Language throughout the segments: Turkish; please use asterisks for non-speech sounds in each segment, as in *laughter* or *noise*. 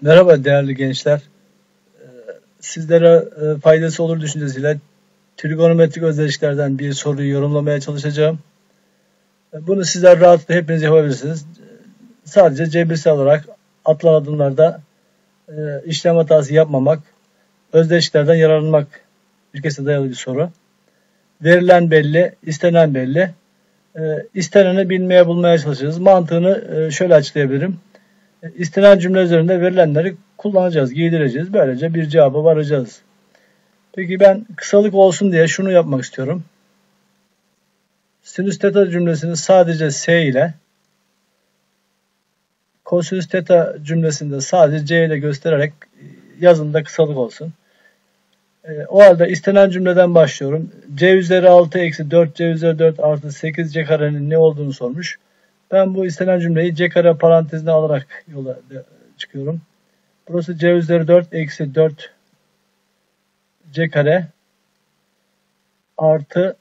Merhaba değerli gençler. Ee, Sizlere e, faydası olur düşüncesiyle trigonometrik özelliklerden bir soruyu yorumlamaya çalışacağım. E, Bunu sizler rahatlıkla hepiniz yapabilirsiniz. Sadece cebirsel olarak atılan adımlarda e, işlem hatası yapmamak, özdeşliklerden yararlanmak ilkesine dayalı bir soru. Verilen belli, istenen belli. İsteneni bilmeye bulmaya çalışacağız. Mantığını şöyle açıklayabilirim. İstenen cümle üzerinde verilenleri kullanacağız, giydireceğiz. Böylece bir cevaba varacağız. Peki ben kısalık olsun diye şunu yapmak istiyorum. Sinüs teta cümlesini sadece S ile kosinüs teta cümlesinde sadece C ile göstererek yazımda kısalık olsun. E, o halde istenen cümleden başlıyorum. C üzeri 6 eksi 4 C üzeri 4 artı 8 C karenin ne olduğunu sormuş. Ben bu istenen cümleyi c kare parantezine alarak yola çıkıyorum. Burası c üzeri 4 eksi 4 c kare artı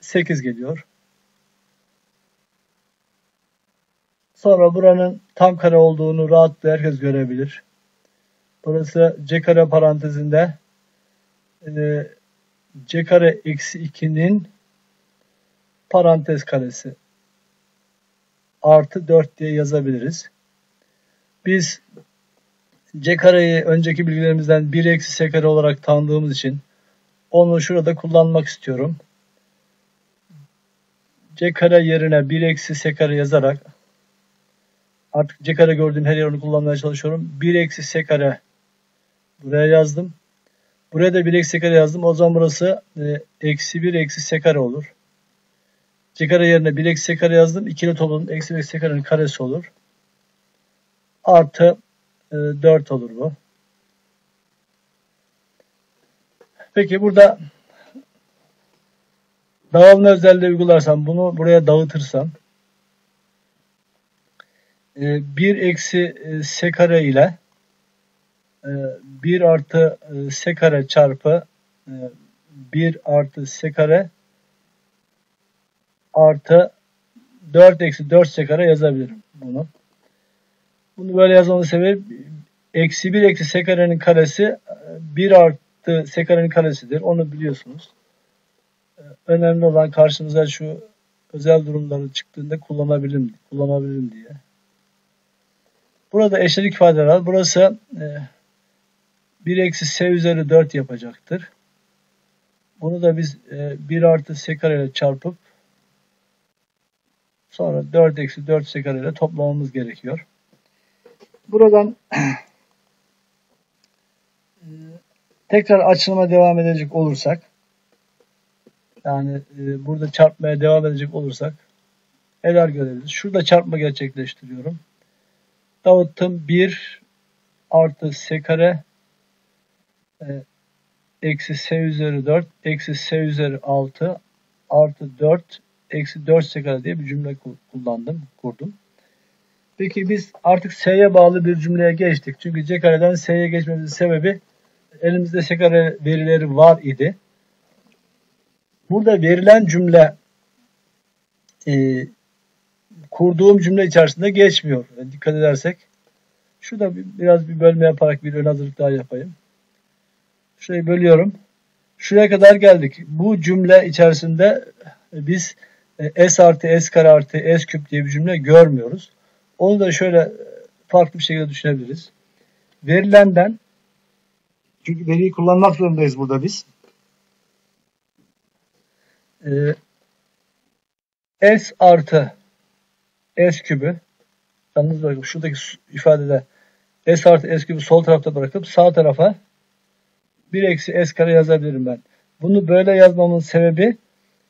8 geliyor. Sonra buranın tam kare olduğunu rahatlıkla herkes görebilir. Burası c kare parantezinde e, c kare eksi 2'nin parantez karesi artı 4 diye yazabiliriz. Biz c kareyi önceki bilgilerimizden 1 eksi s kare olarak tanıdığımız için onu şurada kullanmak istiyorum. c kare yerine 1 eksi s kare yazarak artık c kare gördüğüm her yerini kullanmaya çalışıyorum. 1 eksi s kare buraya yazdım. Buraya da 1 eksi s kare yazdım. O zaman burası e, eksi 1 eksi s kare olur c kare yerine 1 eksi kare yazdım. 2 ile topladım. Eksi 1 eksi karenin karesi olur. Artı e, 4 olur bu. Peki burada dağılma özelliği uygularsam bunu buraya dağıtırsam 1 e, eksi e, s kare ile 1 e, artı s kare çarpı 1 artı s kare artı 4 eksi 4 s kare yazabilirim bunu. Bunu böyle yazmamın sebebi eksi 1 eksi s karenin karesi 1 artı s karenin karesidir. Onu biliyorsunuz. Önemli olan karşımıza şu özel durumları çıktığında kullanabilirim, kullanabilirim diye. Burada eşlenik ifadeler var. Burası 1 e, eksi s üzeri 4 yapacaktır. Bunu da biz 1 e, artı s kare ile çarpıp Sonra 4 eksi 4 sigara ile toplamamız gerekiyor. Buradan *clears throat* tekrar açılıma devam edecek olursak yani e, burada çarpmaya devam edecek olursak neler görebiliriz? Şurada çarpma gerçekleştiriyorum. Dağıttım 1 artı s kare e, eksi s üzeri 4 eksi s üzeri 6 artı 4 eksi 4 sekara diye bir cümle kullandım, kurdum. Peki biz artık S'ye bağlı bir cümleye geçtik. Çünkü C kareden S'ye geçmemizin sebebi elimizde S kare verileri var idi. Burada verilen cümle e, kurduğum cümle içerisinde geçmiyor. Yani dikkat edersek şurada bir, biraz bir bölme yaparak bir ön hazırlık daha yapayım. Şurayı bölüyorum. Şuraya kadar geldik. Bu cümle içerisinde biz S artı S kare artı S küp diye bir cümle görmüyoruz. Onu da şöyle e, farklı bir şekilde düşünebiliriz. Verilenden çünkü veriyi kullanmak zorundayız burada biz. Ee, S artı S kübü yalnız bırakıp şuradaki ifadede S artı S kübü sol tarafta bırakıp sağ tarafa 1 eksi S kare yazabilirim ben. Bunu böyle yazmamın sebebi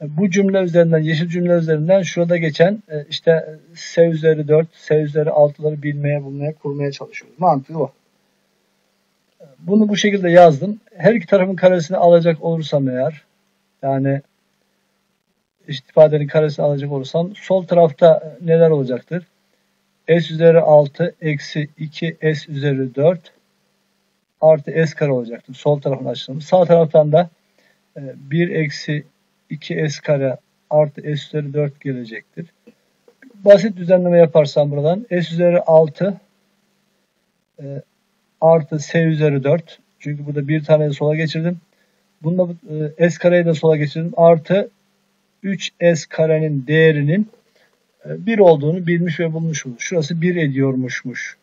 bu cümle üzerinden, yeşil cümle üzerinden şurada geçen e, işte S üzeri 4, S üzeri 6'ları bilmeye, bulmaya, kurmaya çalışıyoruz. Mantığı o. Bunu bu şekilde yazdım. Her iki tarafın karesini alacak olursam eğer, yani eşit ifadenin karesini alacak olursam, sol tarafta neler olacaktır? S üzeri 6 eksi 2 S üzeri 4 artı S kare olacaktır. Sol tarafın açılımı. Sağ taraftan da 1 e, eksi 2s kare artı s üzeri 4 gelecektir. Basit düzenleme yaparsam buradan s üzeri 6 e, artı S üzeri 4. Çünkü burada bir tane sola geçirdim. Bunda e, S kareyi de sola geçirdim. Artı 3S karenin değerinin 1 olduğunu bilmiş ve bulmuş olur. Şurası 1 ediyormuşmuş.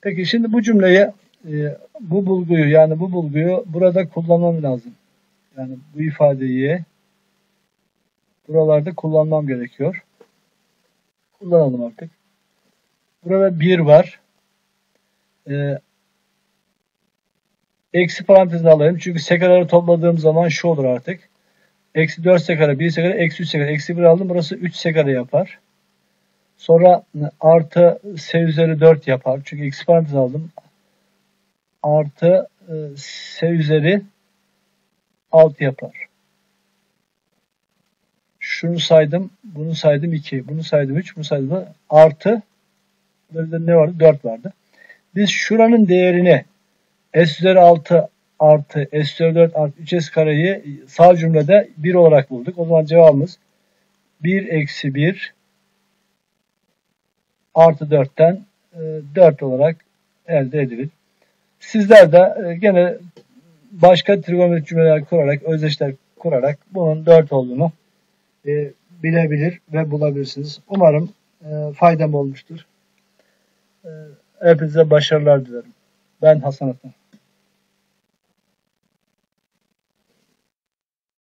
Peki şimdi bu cümleyi e, bu bulguyu yani bu bulguyu burada kullanmam lazım. Yani bu ifadeyi buralarda kullanmam gerekiyor. Kullanalım artık. Burada 1 var. Ee, eksi parantezine alayım. Çünkü sekaları topladığım zaman şu olur artık. Eksi 4 sekare, 1 sekare, eksi 3 sekare. Eksi 1 aldım. Burası 3 sekare yapar. Sonra artı s üzeri 4 yapar. Çünkü eksi parantez aldım. Artı e, s üzeri 6 yapar. Şunu saydım. Bunu saydım 2. Bunu saydım 3. Bunu saydım 4. Artı burada ne vardı? 4 vardı. Biz şuranın değerini s üzeri 6 artı s üzeri 4 artı 3s kareyi sağ cümlede 1 olarak bulduk. O zaman cevabımız 1 eksi 1 artı 4'ten 4 olarak elde edilir. Sizler de e, gene başka trigonometrik cümleler kurarak, özdeşler kurarak bunun 4 olduğunu e, bilebilir ve bulabilirsiniz. Umarım e, faydam olmuştur. Hepinize başarılar dilerim. Ben Hasan Atan.